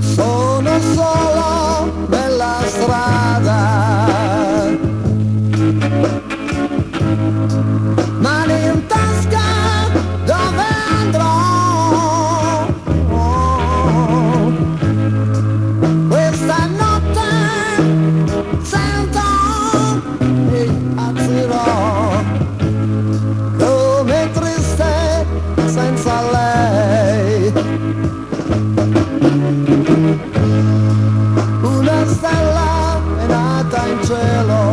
Sono solo nella strada. trail